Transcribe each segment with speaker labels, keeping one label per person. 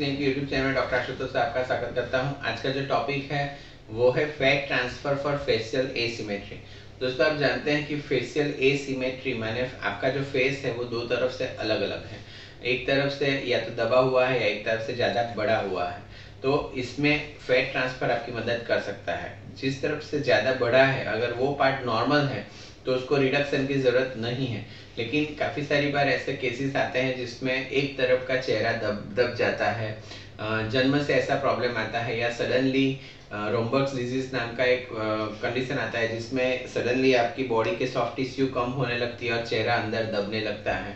Speaker 1: Doctor Ashutosh से आपका स्वागत करता हूँ। आज का जो टॉपिक है, वो है fat transfer for facial asymmetry दोस्तों, आप जानते हैं कि फेशियल एसिमेट्री माने आपका जो फेस है, वो दो तरफ़ से अलग अलग है। एक तरफ़ से या तो दबा हुआ है या एक तरफ़ से ज़्यादा बड़ा हुआ है। तो इसमें फैट ट्रांसफ़र आपकी मदद कर सकता है। जिस तरफ़ से ज़्यादा बड़ा है, अगर वो पार्ट नॉर्मल है तो उसको रिडक्शन की ज़रूरत नहीं है। लेकिन काफ़ी सारी बार ऐसे केसेस आते हैं जिसमें एक तरफ़ का चेहरा दब दब जाता है। जन्म से ऐसा प्रॉब्लम आता है या सडनली रोमबर्ग्स डिज़ीज़ नाम का एक कंडीशन आता है जिसमें सडनली आपकी बॉडी के सॉफ्ट टिश्यू कम होने लगती है और चेहरा अंदर दबने लगता है।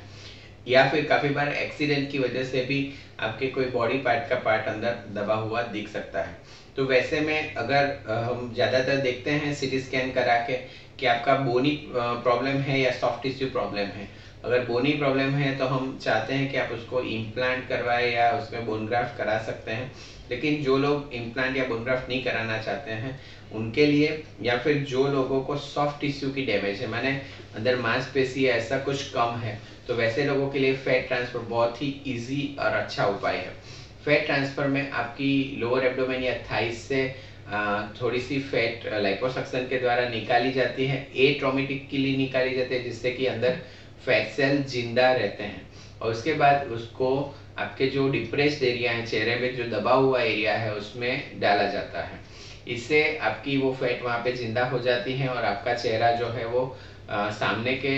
Speaker 1: या फिर काफ़ी बार एक्सीडेंट की वजह से भी आपके कोई बॉडी पार्ट का पार्ट अंदर दबा हुआ दिख सकता है। तो वैसे में अगर हम ज़्यादातर देखते हैं सिटी स्कैन करा के कि आपका बोनी प्रॉब्लम है या सॉफ्ट टिश्यू प्रॉब्लम है अगर बोनी प्रॉब्लम है तो हम चाहते हैं कि आप उसको इम्प्लांट करवाए या उसमें बोन ग्राफ्ट करा सकते हैं। लेकिन जो लोग इम्प्लांट या बोन ग्राफ्ट नहीं कराना चाहते हैं, उनके लिए या फिर जो लोगों को सॉफ्ट टिश्यू की डैमेज है, माने अंदर मांसपेशी ऐसा कुछ कम है तो वैसे लोगों के लिए फैट ट्रांसफ़र बहुत ही ईजी और अच्छा उपाय है। फैट ट्रांसफ़र में आपकी लोअर एब्डोमेन या थाइस से थोड़ी सी फैट लाइपोसक्शन के द्वारा निकाली जाती है। ए ट्रोमेटिक के लिए निकाली जाती है, जिससे कि अंदर फैट सेल ज़िंदा रहते हैं। और उसके बाद उसको आपके जो डिप्रेस्ड एरिया है चेहरे में जो दबा हुआ एरिया है उसमें डाला जाता है। इससे आपकी वो फैट वहाँ पे ज़िंदा हो जाती है और आपका चेहरा जो है वो आ, सामने के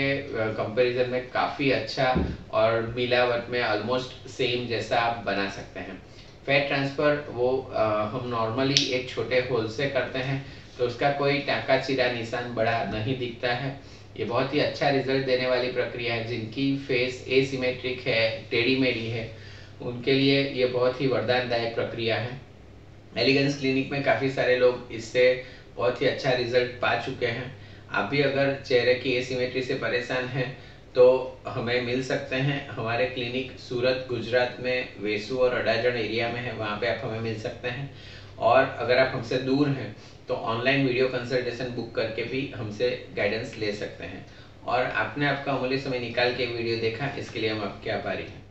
Speaker 1: कंपैरिजन में काफ़ी अच्छा और मिलावट में ऑलमोस्ट सेम जैसा आप बना सकते हैं। फैट ट्रांसफ़र वो आ, हम नॉर्मली एक छोटे होल से करते हैं। तो उसका कोई टाका चिरा निशान बड़ा नहीं दिखता है। ये बहुत ही अच्छा रिज़ल्ट देने वाली प्रक्रिया है, जिनकी फेस एसिमेट्रिक है टेढ़ी मेढ़ी है। उनके लिए ये बहुत ही वरदानदायक प्रक्रिया है। एलिगेंस क्लिनिक में काफ़ी सारे लोग इससे बहुत ही अच्छा रिज़ल्ट पा चुके हैं। आप भी अगर चेहरे की एसिमेट्री से परेशान हैं तो हमें मिल सकते हैं। हमारे क्लिनिक सूरत, गुजरात में, वेसू और अडाजन एरिया में है, वहाँ पे आप हमें मिल सकते हैं। और अगर आप हमसे दूर हैं तो ऑनलाइन वीडियो कंसल्टेशन बुक करके भी हमसे गाइडेंस ले सकते हैं। और आपने आपका अमूल्य समय निकाल के वीडियो देखा, इसके लिए हम आपके आभारी हैं।